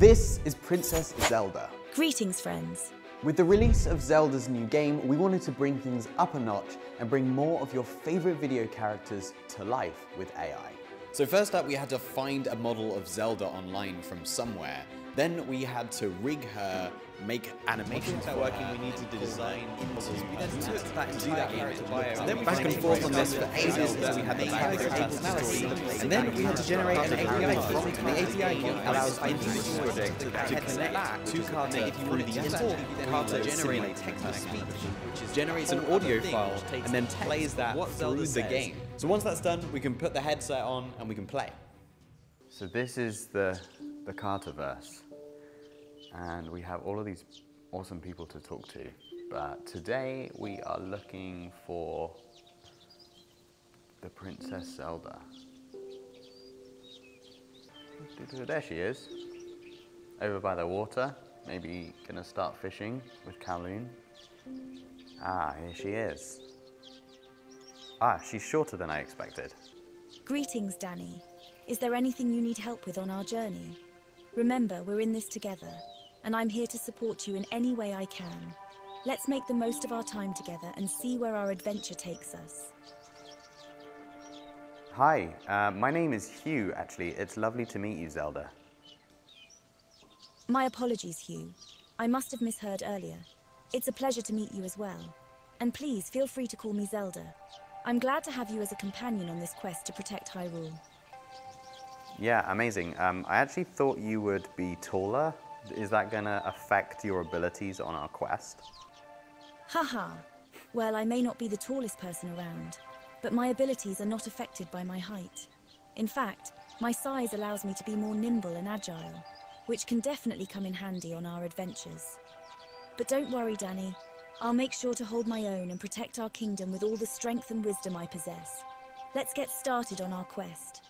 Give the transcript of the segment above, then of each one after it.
This is Princess Zelda. Greetings, friends. With the release of Zelda's new game, we wanted to bring things up a notch and bring more of your favorite video characters to life with AI. So first up, we had to find a model of Zelda online from somewhere. Then we had to rig her, make animations for working, her, we need to design images. We then took that do character bio. and then we back and forth on this for ages until we had the character personality, and then we had to generate an API key. And the API key allows individual project to connect to Carter if you want Carter generate text to speech, which generates an audio file and then plays that through the game. So once that's done, we can put the headset on and we can play. So this is the, the Carterverse. And we have all of these awesome people to talk to. But today we are looking for the Princess Zelda. There she is. Over by the water. Maybe gonna start fishing with Kowloon. Ah, here she is. Ah, she's shorter than I expected. Greetings, Danny. Is there anything you need help with on our journey? Remember, we're in this together, and I'm here to support you in any way I can. Let's make the most of our time together and see where our adventure takes us. Hi, uh, my name is Hugh, actually. It's lovely to meet you, Zelda. My apologies, Hugh. I must have misheard earlier. It's a pleasure to meet you as well. And please feel free to call me Zelda. I'm glad to have you as a companion on this quest to protect Hyrule. Yeah, amazing. Um, I actually thought you would be taller. Is that going to affect your abilities on our quest? Haha. Well, I may not be the tallest person around, but my abilities are not affected by my height. In fact, my size allows me to be more nimble and agile, which can definitely come in handy on our adventures. But don't worry, Danny. I'll make sure to hold my own and protect our kingdom with all the strength and wisdom I possess. Let's get started on our quest.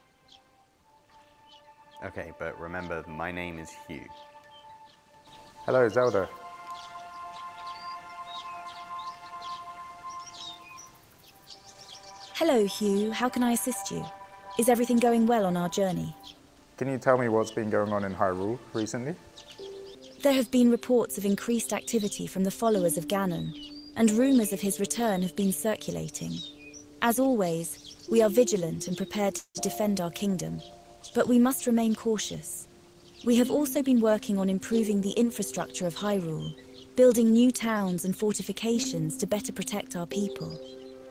Okay, but remember, my name is Hugh. Hello, Zelda. Hello, Hugh. How can I assist you? Is everything going well on our journey? Can you tell me what's been going on in Hyrule recently? There have been reports of increased activity from the followers of Ganon, and rumors of his return have been circulating. As always, we are vigilant and prepared to defend our kingdom, but we must remain cautious. We have also been working on improving the infrastructure of Hyrule, building new towns and fortifications to better protect our people.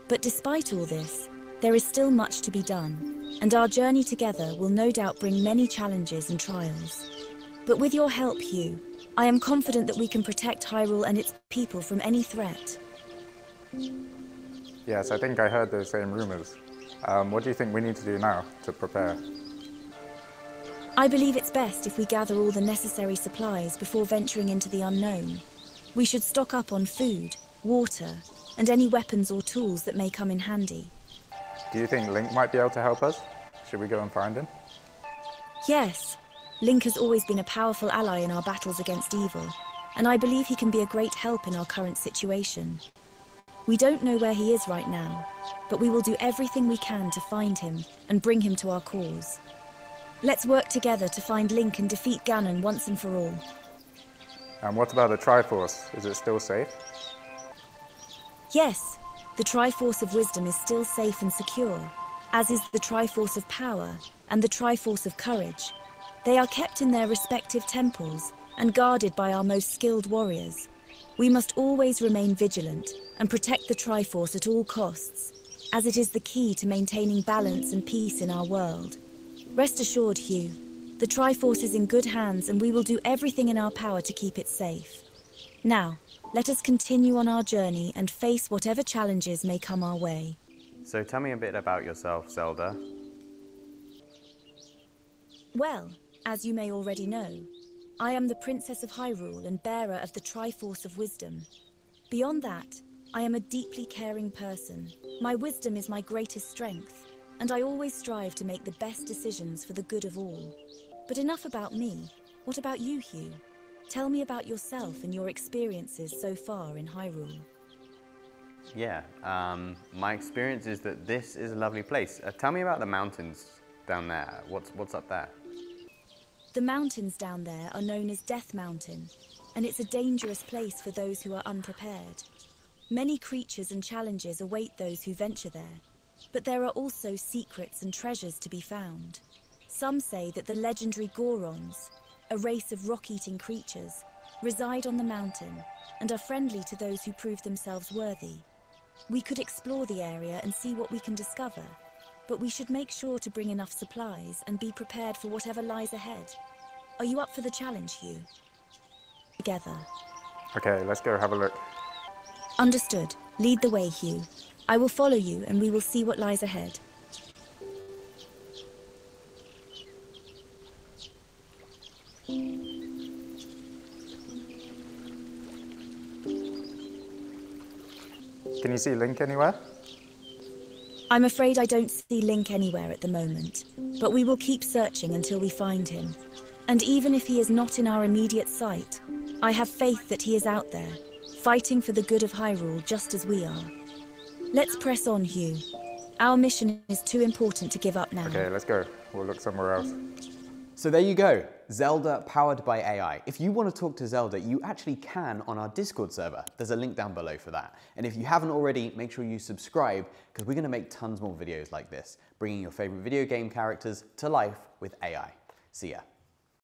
But despite all this, there is still much to be done, and our journey together will no doubt bring many challenges and trials. But with your help, Hugh, I am confident that we can protect Hyrule and its people from any threat. Yes, I think I heard those same rumors. Um, what do you think we need to do now to prepare? I believe it's best if we gather all the necessary supplies before venturing into the unknown. We should stock up on food, water, and any weapons or tools that may come in handy. Do you think Link might be able to help us? Should we go and find him? Yes, Link has always been a powerful ally in our battles against evil, and I believe he can be a great help in our current situation. We don't know where he is right now, but we will do everything we can to find him and bring him to our cause. Let's work together to find Link and defeat Ganon once and for all. And what about the Triforce? Is it still safe? Yes, the Triforce of Wisdom is still safe and secure, as is the Triforce of Power and the Triforce of Courage. They are kept in their respective temples and guarded by our most skilled warriors. We must always remain vigilant and protect the Triforce at all costs, as it is the key to maintaining balance and peace in our world. Rest assured, Hugh, the Triforce is in good hands and we will do everything in our power to keep it safe. Now, let us continue on our journey and face whatever challenges may come our way. So tell me a bit about yourself, Zelda. Well, as you may already know, I am the Princess of Hyrule and bearer of the Triforce of Wisdom. Beyond that, I am a deeply caring person. My wisdom is my greatest strength, and I always strive to make the best decisions for the good of all. But enough about me. What about you, Hugh? Tell me about yourself and your experiences so far in Hyrule. Yeah, um, my experience is that this is a lovely place. Uh, tell me about the mountains down there. What's, what's up there? The mountains down there are known as Death Mountain, and it's a dangerous place for those who are unprepared. Many creatures and challenges await those who venture there, but there are also secrets and treasures to be found. Some say that the legendary Gorons, a race of rock-eating creatures, reside on the mountain and are friendly to those who prove themselves worthy. We could explore the area and see what we can discover, but we should make sure to bring enough supplies and be prepared for whatever lies ahead. Are you up for the challenge, Hugh? Together. Okay, let's go have a look. Understood. Lead the way, Hugh. I will follow you and we will see what lies ahead. Can you see Link anywhere? I'm afraid I don't see Link anywhere at the moment, but we will keep searching until we find him. And even if he is not in our immediate sight, I have faith that he is out there, fighting for the good of Hyrule just as we are. Let's press on, Hugh. Our mission is too important to give up now. Okay, let's go. We'll look somewhere else. So there you go, Zelda powered by AI. If you want to talk to Zelda, you actually can on our Discord server. There's a link down below for that. And if you haven't already, make sure you subscribe because we're going to make tons more videos like this, bringing your favorite video game characters to life with AI. See ya.